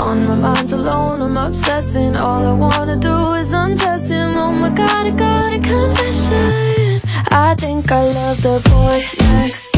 On my mind alone, I'm obsessing. All I wanna do is undress him. Oh my god, I got a confession. I think I love the boy next.